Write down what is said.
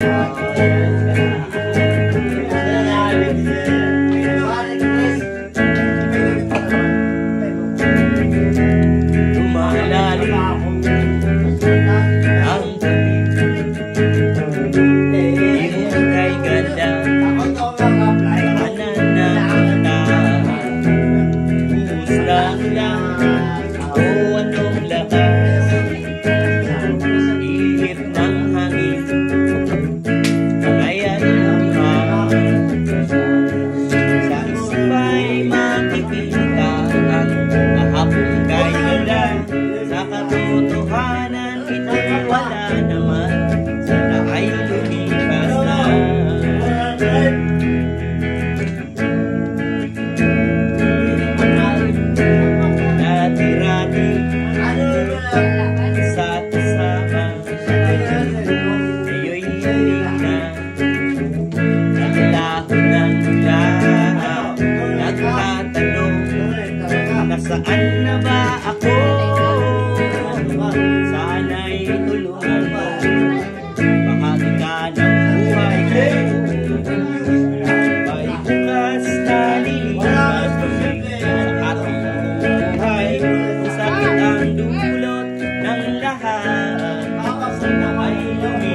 Yeah. さん。